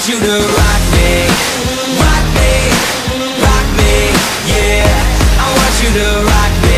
want you to rock me, rock me, rock me, yeah. I want you to rock me.